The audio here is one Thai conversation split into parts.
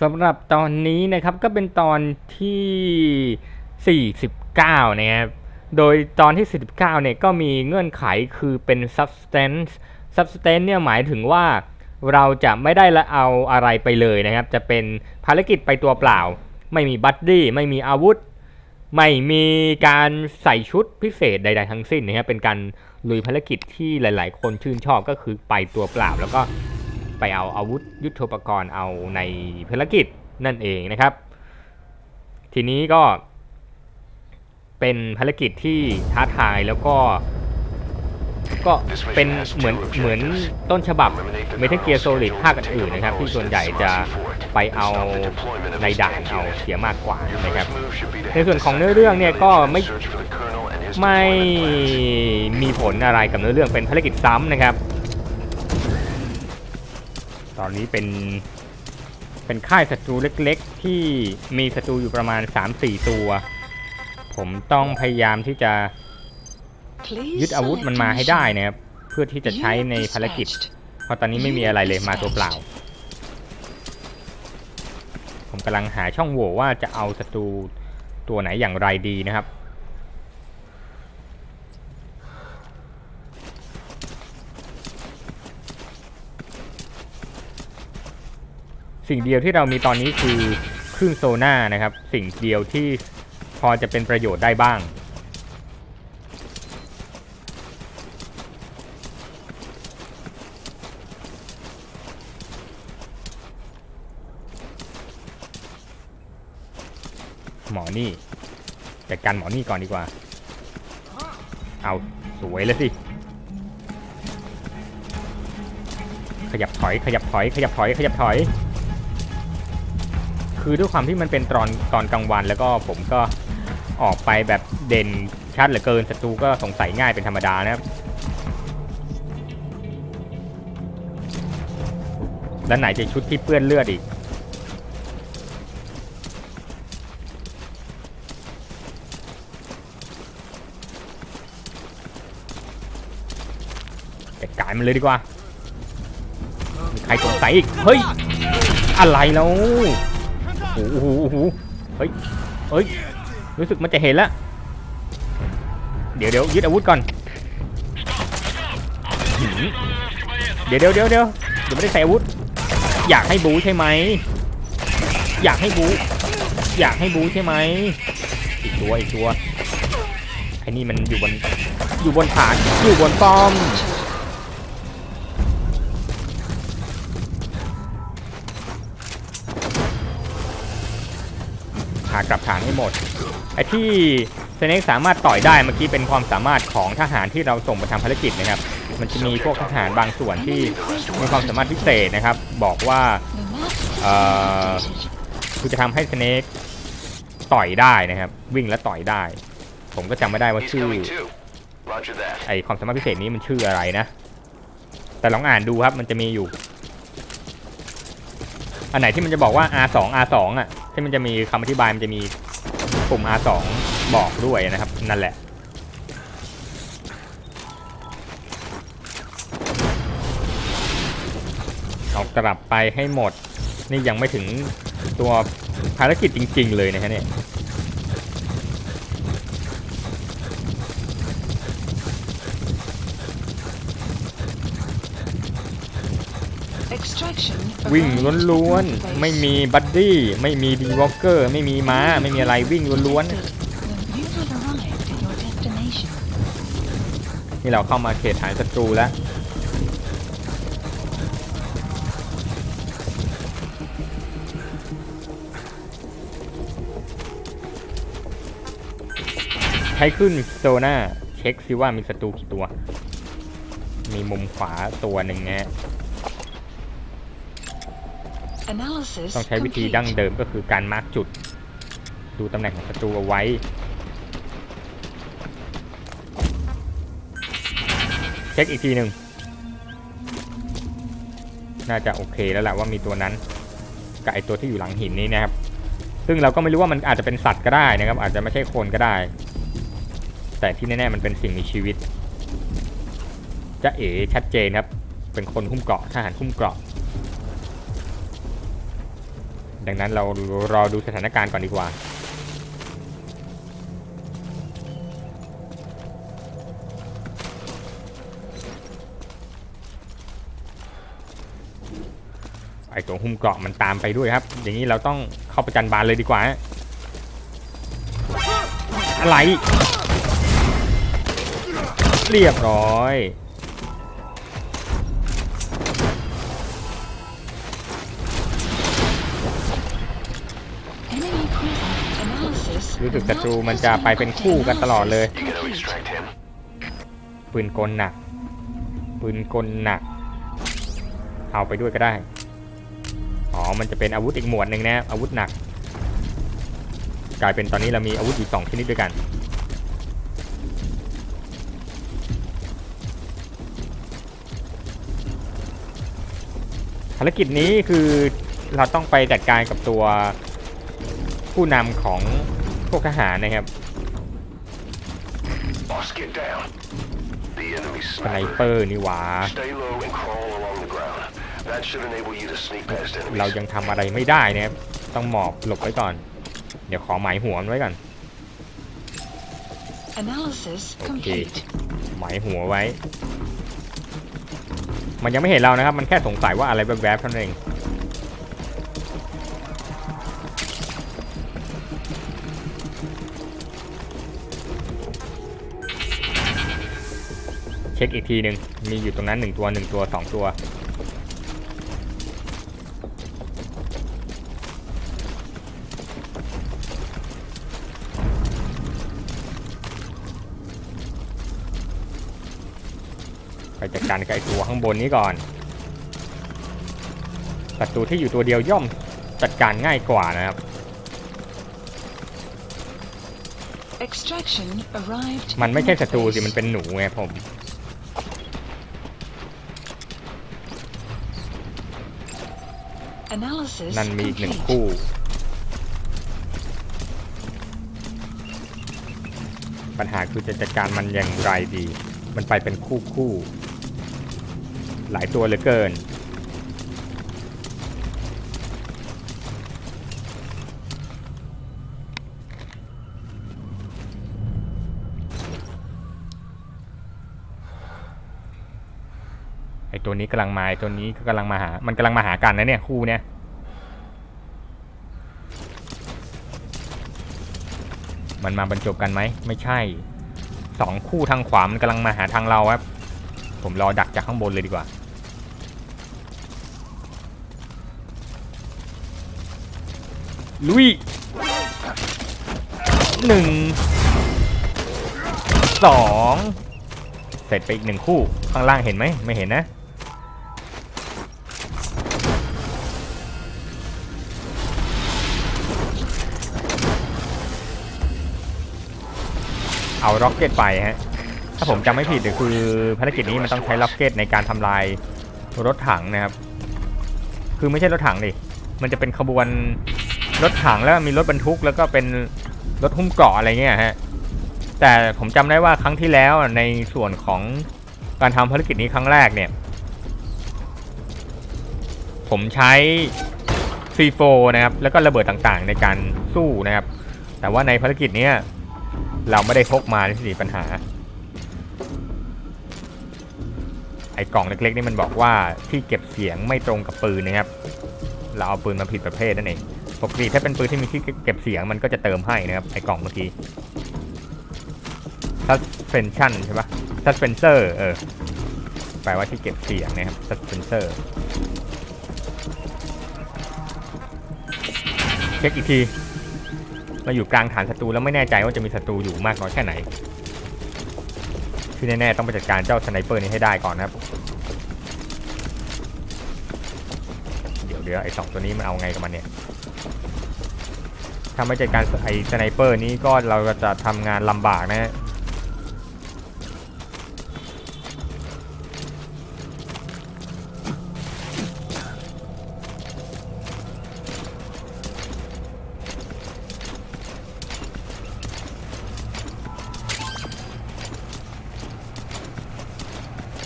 สำหรับตอนนี้นะครับก็เป็นตอนที่ 49 นะครับ โดยตอนที่ 49 เนี่ยก็มีเงื่อนไขคือเป็น substance substance เนี่ยหมายถึงว่าเราจะไม่ได้ละเอาอะไรไปเลยนะครับ จะเป็นภารกิจไปตัวเปล่า ไม่มีบัดดี้ไม่มีอาวุธ ไม่มีการใส่ชุดพิเศษใด ๆ ทั้งสิ้นนะครับเป็นการลุยภารกิจที่หลาย ๆ คนชื่นชอบก็คือไปตัวเปล่าแล้วก็ ไปเอาอาวุธยุทโธปกรณ์เอาในภารกิจนั่นเองนะครับ ทีนี้ก็เป็นภารกิจที่ท้าทายแล้วก็ ก็เป็นเหมือนเหมือนต้นฉบับ Metal Gear Solid ภาคอื่นนะครับ ที่ส่วนใหญ่จะไปเอาในด่านเอาเสียมากกว่านะครับ ในส่วนของเนื้อเรื่องเนี่ยก็ไม่ไม่มีผลอะไรกับเนื้อเรื่องเป็นภารกิจซ้ำนะครับ อนนี้เป็น เป็นค่ายศัตรูเล็กๆ ที่มีศัตรูอยู่ประมาณ 3-4 ตัว ผมต้องพยายามที่จะยึดอาวุธมันมาให้ได้นะครับเพื่อที่จะใช้ในภารกิจ เพราะตอนนี้ไม่มีอะไรเลยมาตัวเปล่า ผมกำลังหาช่องโหว่ว่าจะเอาศัตรูตัวไหนอย่างไรดีนะครับ สิ่งเดียวที่เรามีตอนนี้คือคลื่นโซน่านะครับ สิ่งเดียวที่พอจะเป็นประโยชน์ได้บ้าง หมอนี่จัดการหมอนี่ก่อนดีกว่า เอาสวยแล้วสิขยับถอยขยับถอยขยับถอยขยับถอย คือด้วยความที่มันเป็นตอนตอนกลางวัน แล้วก็ผมก็ออกไปแบบเด่นชัดเหลือเกินศัตรูก็สงสัยง่ายเป็นธรรมดานะครับ แล้วไหนจะชุดที่เปื้อนเลือดอีกจัดการมันเลยดีกว่า มีใครสงสัยอีก เฮ้ย อะไรแล้ว โอ้โหโอ้โหเฮ้ยเฮ้ย รู้สึกมันจะเห็นแล้วเดี๋ยวเดี๋ยวยึดอาวุธก่อน เดี๋ยวเดี๋ยวเดี๋ยวเดี๋ยวเดี๋ยวไม่ได้ใส่อาวุธ อยากให้บูใช่ไหม อยากให้บู อยากให้บูใช่ไหม อีกตัวอีกตัวไอ้นี่มันอยู่บน อยู่บนฐาน อยู่บนป้อม พากลับฐานให้หมด ไอ้ที่เซเน็กสามารถต่อยได้เมื่อกี้เป็นความสามารถของทหารที่เราส่งไปทำภารกิจนะครับ มันจะมีพวกทหารบางส่วนที่มีความสามารถพิเศษนะครับ บอกว่าเอ่อคือจะทำให้สเน็กต่อยได้นะครับ วิ่งและต่อยได้ ผมก็จำไม่ได้ว่าชื่อไอความสามารถพิเศษนี้มันชื่ออะไรนะ แต่ลองอ่านดูครับมันจะมีอยู่ อันไหนที่มันจะบอกว่า R2 R2 อะ ที่มันจะมีคำอธิบายมันจะมีปุ่ม R2 บอกด้วยนะครับ นั่นแหละ เอากลับไปให้หมด นี่ยังไม่ถึงตัวภารกิจจริง ๆ เลยนะฮะเนี่ย วิ่งล้วนๆ ไม่มี buddy ไม่มี D-Walker ไม่มีม้า ไม่มีอะไรวิ่งล้วนๆ นี่เราเข้ามาเขตฐานศัตรูแล้ว ใช้ขึ้นโซน่า เช็คซิว่ามีศัตรูกี่ตัว มีมุมขวาตัวหนึ่งนะฮะ ต้องใช้วิธีดั้งเดิมก็คือการมาร์กจุด ดูตำแหน่งของศัตรูเอาไว้ เช็คอีกทีหนึ่ง น่าจะโอเคแล้วแหละว่ามีตัวนั้นกับไอตัวที่อยู่หลังหินนี้นะครับ ซึ่งเราก็ไม่รู้ว่ามันอาจจะเป็นสัตว์ก็ได้นะครับ อาจจะไม่ใช่คนก็ได้ แต่ที่แน่ๆมันเป็นสิ่งมีชีวิตจะเอ๋ชัดเจนครับ เป็นคนหุ้มเกาะทหารหุ้มเกาะ ดังนั้นเรารอดูสถานการณ์ก่อนดีกว่า ไอตัวหุ้มเกราะมันตามไปด้วยครับ อย่างนี้เราต้องเข้าประจันบานเลยดีกว่าฮะอะไร เรียบร้อย รู้สึกศัตรูมันจะไปเป็นคู่กันตลอดเลยปืนกลหนักปืนกลหนัก เอาไปด้วยก็ได้ อ๋อ มันจะเป็นอาวุธอีกหมวดหนึ่งนะอาวุธหนัก กลายเป็นตอนนี้เรามีอาวุธอยู่สองชนิดด้วยกัน ภารกิจนี้คือเราต้องไปจัดการกับตัวผู้นำของ วกทหารนะครับ Boss, get down. The enemy สไนเป sniper. อร์นี่หว่า Stay low and crawl along the ground. That should enable you to sneak past เรา enemies. ยังทำอะไรไม่ได้นะครับ ต้องหมอบหลบไว้ก่อน เดี๋ยวขอหมายหัวมันไว้ก่อน Analysis Okay. complete. หมายหัวไว้ มันยังไม่เห็นเรานะครับ มันแค่สงสัยว่าอะไรแวบๆเท่านั้นเอง ช็คอีกทีหนึ่งมีอยู่ตรงนั้นหนึ่งตัวหนึ่งตัวสองตัวไปจัดการกับไอตัวข้างบนนี้ก่อนศัตรูที่อยู่ตัวเดียวย่อมจัดการง่ายกว่านะครับ Extraction arrived. มันไม่ใช่ศัตรูสิ in มันเป็นหนูไงผม นั่นมีอีกหนึ่ง complete. คู่ ปัญหาคือจะจัดการมันอย่างไรดี มันไปเป็นคู่คู่ หลายตัวเหลือเกิน ไอตัวนี้กำลังมาไอตัวนี้ก็กำลังมาหา มันกำลังมาหากันนะเนี่ยคู่เนี่ยมันมาบรรจบกันไหมไม่ใช่สองคู่ทางขวามันกำลังมาหาทางเราครับผมรอดักจากข้างบนเลยดีกว่า ลุยหนึ่งสองเสร็จไปอีกหนึ่งคู่ข้างล่างเห็นไหมไม่เห็นนะ เอา rocket ไปฮะ ถ้าผมจำไม่ผิดคือภารกิจนี้มันต้องใช้ rocket ในการทำลายรถถังนะครับ คือไม่ใช่รถถังดิ มันจะเป็นขบวนรถถังแล้วมีรถบรรทุกแล้วก็เป็นรถหุ้มเกราะอะไรเงี้ยฮะ แต่ผมจำได้ว่าครั้งที่แล้วในส่วนของการทำภารกิจนี้ครั้งแรกเนี่ย ผมใช้ C4 นะครับ แล้วก็ระเบิดต่างๆในการสู้นะครับ แต่ว่าในภารกิจนี้ เราไม่ได้พกมาที่สิปัญหา ไอ้กล่องเล็กๆนี่มันบอกว่าที่เก็บเสียงไม่ตรงกับปืนนะครับ เราเอาปืนมาผิดประเภทนั่นเองปกติถ้าเป็นปืนที่มีที่เก็บเสียงมันก็จะเติมให้นะครับไอ้กล่องเมื่อกี้ suspension ใช่ปะ suspensor เออแปลว่าที่เก็บเสียงนะครับ suppressor เช็คอีกที เราอยู่กลางฐานศัตรูแล้วไม่แน่ใจว่าจะมีศัตรูอยู่มากน้อยแค่ไหนที่แน่ๆต้องไปจัดการเจ้า sniper นี้ให้ได้ก่อนนะครับ เดี๋ยวเดี๋ยวไอ้สองตัวนี้มันเอาไงกับมันเนี่ยถ้าไม่จัดการไอ้สไนเปอร์นี้ก็เราก็จะทำงานลำบากนะฮะ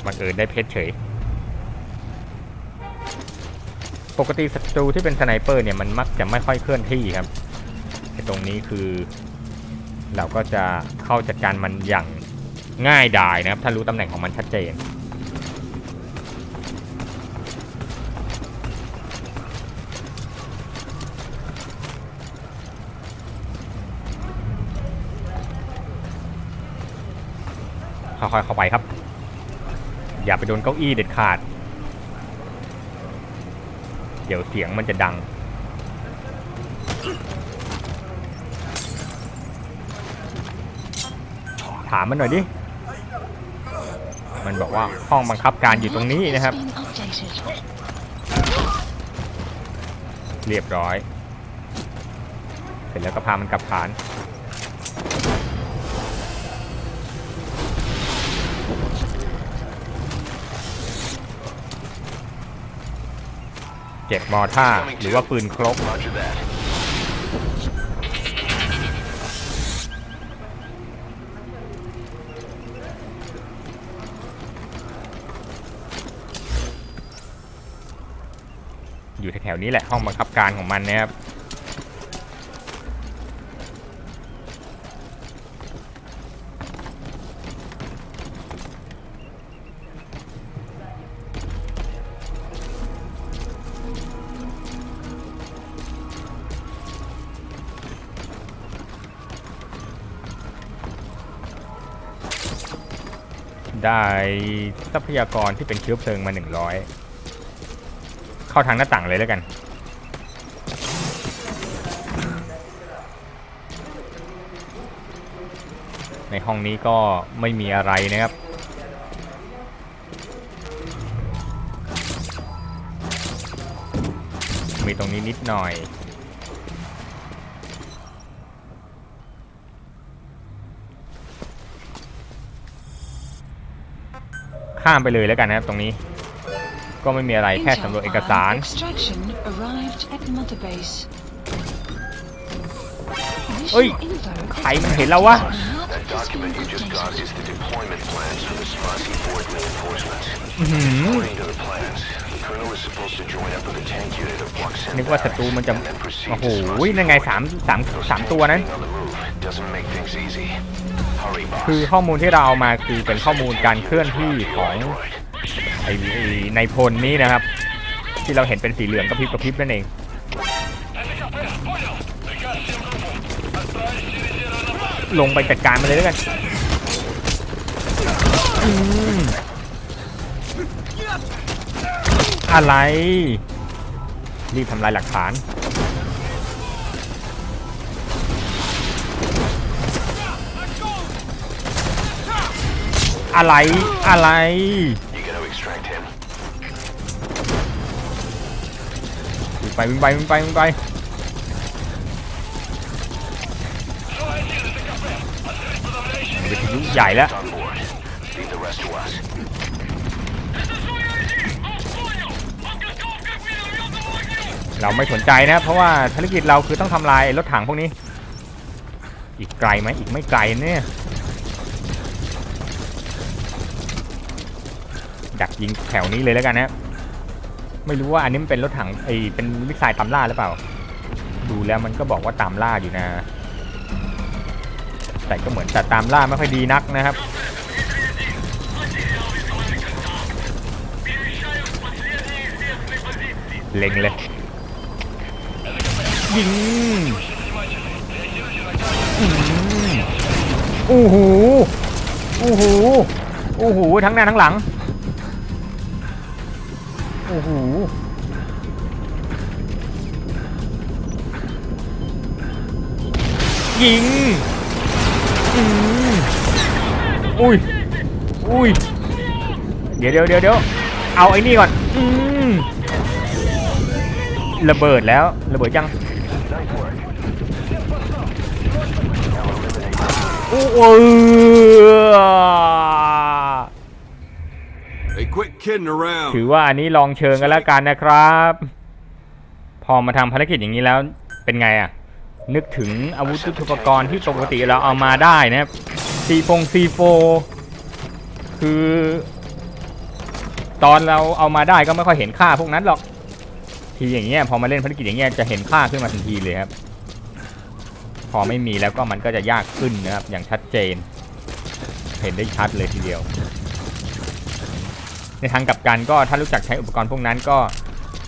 บังเอิญได้เพชรเฉย ปกติศัตรูที่เป็น sniper เนี่ยมันมักจะไม่ค่อยเคลื่อนที่ครับไอ้ตรงนี้คือ เราก็จะเข้าจัดการมันอย่างง่ายดายนะครับ ถ้ารู้ตำแหน่งของมันชัดเจนค่อยๆเข้าไปครับ อย่าไปโดนเก้าอี้เด็ดขาด เดี๋ยวเสียงมันจะดัง ถามมันหน่อยดิ มันบอกว่าห้องบังคับการอยู่ตรงนี้นะครับ เรียบร้อย เสร็จแล้วก็พามันกลับฐาน เก็บมอท่าหรือว่าปืนครบ Roger that. อยู่แถวๆนี้แหละห้องบังคับการของมันนะครับ ได้ทรัพยากรที่เป็นเชื้อเพลิงมา 100 เข้าทางหน้าต่างเลยแล้วกัน ในห้องนี้ก็ไม่มีอะไรนะครับ มีตรงนี้นิดหน่อย ข้ามไปเลยแล้วกันนะครับตรงนี้ ก็ไม่มีอะไรแค่สำรวจเอกสาร Intel Extraction arrived at Mother Base. เฮ้ย Initial info ใครมันเห็นแล้ววะ Map That has been document you just got updated. is the deployment plans for the Spasi Fort reinforcements. อื้อหือ According to the plans, the colonel is supposed to join up with a tank unit of Bloxen นึกว่าศัตรูมันจะ and then proceed โอ้โห to Spasi นั่นไง Fort. สามสาม Those สาม tanks ตัวนั้น คือข้อมูลที่เราเอามาคือเป็นข้อมูลการเคลื่อนที่ของไอในพลนี้นะครับ ที่เราเห็นเป็นสีเหลืองกระพริบกระพริบนั่นเองลงไปจัดการมันเลยแล้วกันอะไร รีบทำลายหลักฐาน อะไรอะไร You gotta extract him. วิ่งไปวิ่งไปวิ่งไปวิ่งไปวิทยุใหญ่แล้ว On board. Leave the rest to us. เราไม่สนใจนะเพราะว่าภารกิจเราคือต้องทำลายรถถังพวกนี้ อีกไกลไหมอีกไม่ไกลเนี่ย ดักยิงแถวนี้เลยแล้วกันนะไม่รู้ว่าอันนี้มันเป็นรถถังไอเป็นมิสไซล์ตามล่าหรือเปล่า ดูแล้วมันก็บอกว่าตามล่าอยู่นะ แต่ก็เหมือนจะตามล่าไม่ค่อยดีนักนะครับเล็งเลยยิงอืมโอ้โหโอ้โหโอ้โหทั้งหน้าทั้งหลัง โอ้โหยิงอือุ้ย อุ้ย เดี๋ยวเดี๋ยวเดี๋ยวเดี๋ยวเอาไอ้นี่ก่อนอืมระเบิดแล้ว ระเบิดยังโอ้โห ถือว่าอันนี้ลองเชิงกันแล้วกันนะครับ พอมาทำภารกิจอย่างนี้แล้วเป็นไงอะนึกถึงอาวุธยุทโธปกรณ์ที่ปกติเราเอามาได้นะครับซีฟงซีโฟคือ ตอนเราเอามาได้ก็ไม่ค่อยเห็นค่าพวกนั้นหรอก ทีอย่างเงี้ยพอมาเล่นภารกิจอย่างเงี้ยจะเห็นค่าขึ้นมาทันทีเลยครับ พอไม่มีแล้วก็มันก็จะยากขึ้นนะครับ อย่างชัดเจน เห็นได้ชัดเลยทีเดียว ในทางกลับกันก็ถ้ารู้จักใช้อุปกรณ์พวกนั้นก็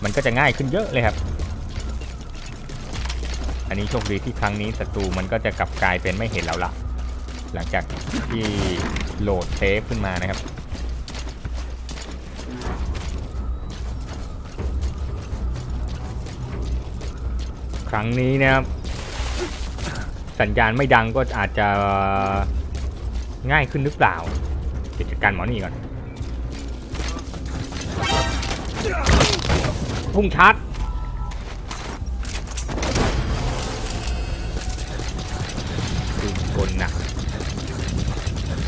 มันก็จะง่ายขึ้นเยอะเลยครับ อันนี้โชคดีที่ครั้งนี้ศัตรูมันก็จะกลับกลายเป็นไม่เห็นเราละ หลังจากที่โหลดเซฟขึ้นมานะครับครั้งนี้นะครับสัญญาณไม่ดังก็อาจจะง่ายขึ้นหรือเปล่าเดี๋ยวจัดการหมอนี่ก่อน พุ่งชาร์จดูกลหนัก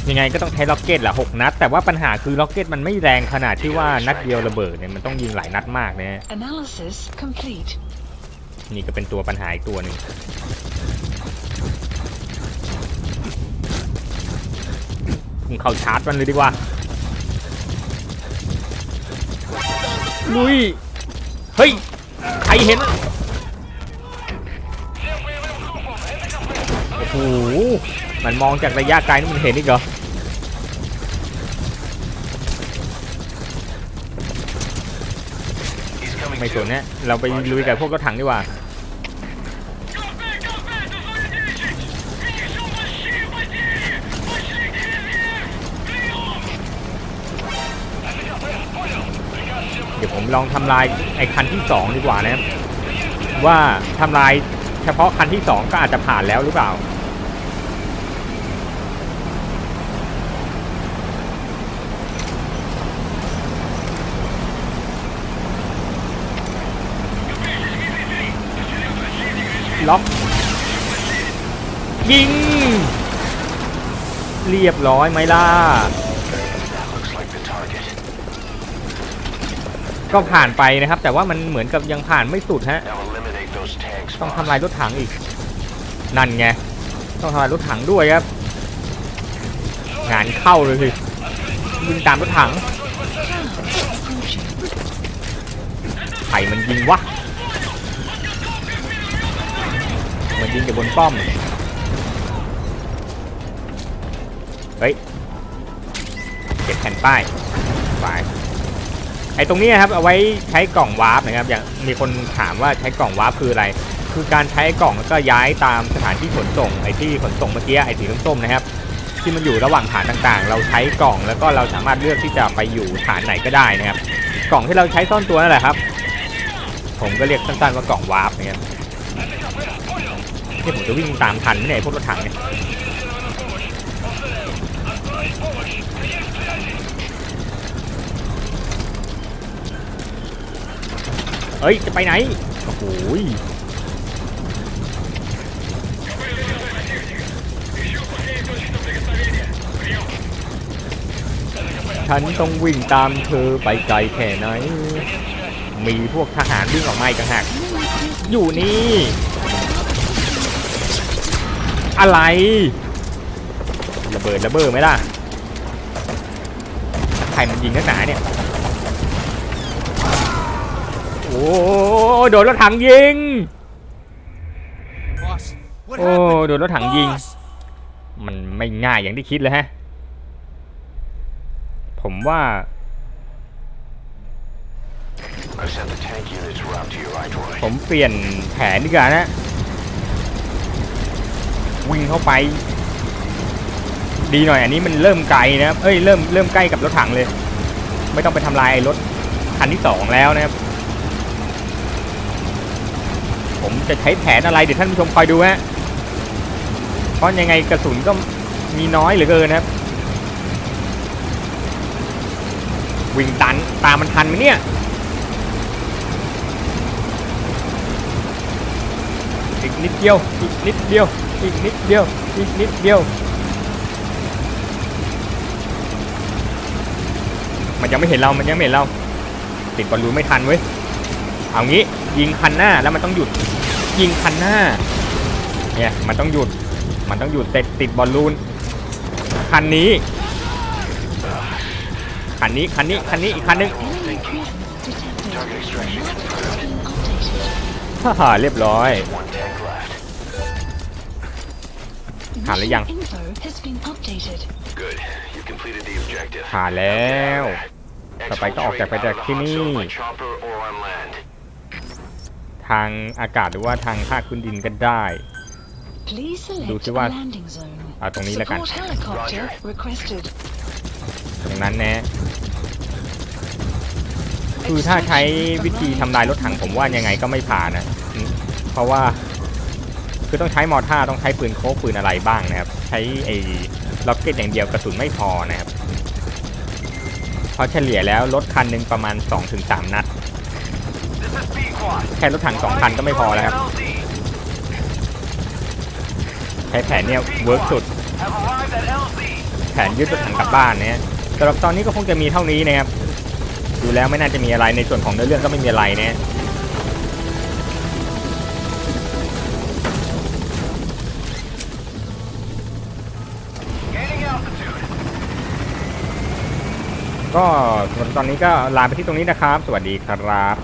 ยังไงก็ต้องใช้ล็อกเก็ตแหละหกนัด แต่ว่าปัญหาคือล็อกเก็ตมันไม่แรงขนาดที่ว่านัดเดียวระเบิดเนี่ยมันต้องยิงหลายนัดมากนะฮะ Analysis complete. นี่ก็เป็นตัวปัญหาอีกตัวหนึ่งพุ่งเข้าชาร์จมันเลยดีกว่า ลุย เฮ้ย ใครเห็นโอ้โห มันมองจากระยะไกลนี่มันเห็นอีกเหรอ ไม่สนเนี่ยเราไปลุยกับพวกรถถังดีกว่า ผมลองทำลายไอ้คันที่สองดีกว่านะครับว่าทำลายเฉพาะคันที่สองก็อาจจะผ่านแล้วหรือเปล่า ล็อกยิง เรียบร้อยไหมล่ะ ก็ผ่านไปนะครับ แต่ว่ามันเหมือนกับยังผ่านไม่สุดฮะต้องทำลายรถถังอีก นั่นไงต้องทำลายรถถังด้วยครับ งานเข้าเลยสิยิงตามรถถังไข่มันยิงวะมันยิงจากบนป้อมเฮ้ยเก็บแผ่นป้ายไป ไอ้ตรงนี้นะครับเอาไว้ใช้กล่อง warp นะครับอย่างมีคนถามว่าใช้กล่อง warp คืออะไร คือการใช้กล่องแล้วก็ย้ายตามสถานที่ขนส่งไอ้ที่ขนส่งเมื่อกี้ไอ้สีส้มๆนะครับที่มันอยู่ระหว่างฐานต่างๆ เราใช้กล่องแล้วก็เราสามารถเลือกที่จะไปอยู่ฐานไหนก็ได้นะครับ กล่องที่เราใช้ซ่อนตัวนั่นแหละครับ ผมก็เรียกสั้นๆว่ากล่อง warp นะครับที่ผมจะวิ่งตามทันเนี่ยไอ้พวกรถถังเนี่ย เฮ้ย จะไปไหน โอ้โหยฉันต้องวิ่งตามเธอไปไกลแค่ไหน มีพวกทหารวิ่งออกมาอีกต่างหากอยู่นี่ อะไร ระเบิดระเบิดไหมล่ะ ใครมันยิงนักหนาเนี่ย โอ้โดนรถถังยิง Boss, what โอ้ happened? โดนรถถังยิง Boss! มันไม่ง่ายอย่างที่คิดเลยฮะ ผมว่า I've sent the tank units route to your iDroid. ผมเปลี่ยนแผนดีกว่านะ วิ่งเข้าไป ดีหน่อยอันนี้มันเริ่มไกลนะครับเอ้ยเริ่มเริ่มใกล้กับรถถังเลย ไม่ต้องไปทำลายไอ้รถคันที่สองแล้วนะครับ ผมจะใช้แผนอะไรเดี๋ยวท่านผู้ชมคอยดูฮะเพราะยังไงกระสุนก็มีน้อยเหลือเกินครับ วิ่งตันตามมันทันไหมเนี่ยอีกนิดเดียวอีกนิดเดียวอีกนิดเดียวอีกนิดเดียว มันยังไม่เห็นเรา มันยังไม่เห็นเรา ติดบอลลูนไม่ทันเว้ย เอางี้ยิงคันหน้าแล้วมันต้องหยุด ยิงคันหน้าเนี่ยมันต้องหยุดมันต้องหยุดเสร็จติดบอลลูนคันนี้คันนี้คันนี้คันนี้อีกคันหนึง Enemy cruiser detected. Target extraction confirmed. Marking ฮ่าฮ่าเรียบร้อย One tank left. ผ่านหรือยัง Mission info has been updated. Good. You completed the objective. ผ่านแล้ว ต่อไปก็ออกจากไปจากที่นี่ ทางอากาศหรือว่าทางภาคพื้นดินก็ได้ Please ดู select สิ a ว่า landing zone. เอาตรงนี้แล้วกัน Support helicopter requested. ตรงนั้นแนะคือถ้าใช้วิธีทำลายรถถังผมว่ายังไงก็ไม่ผ่านนะอืมเพราะว่าคือต้องใช้มอร์ท่าร์ต้องใช้ปืนโค้กปืนอะไรบ้างนะครับ ใช้ไอ้ล็อกเก็ตอย่างเดียวกระสุนไม่พอนะครับเพราะเฉลี่ยแล้วรถคันหนึ่งประมาณ 2-3 นัด แค่รถถังสองคันก็ไม่พอแล้วครับใช้แผนเนี่ยเวิร์กสุด แผนยึดรถถังกลับบ้านเนี่ยสำหรับตอนนี้ก็คงจะมีเท่านี้นะครับดูแล้วไม่น่าจะมีอะไรในส่วนของเนื้อเรื่องก็ไม่มีอะไรเนี่ยก็สำหรับตอนนี้ก็ลาไปที่ตรงนี้นะครับ สวัสดีครับ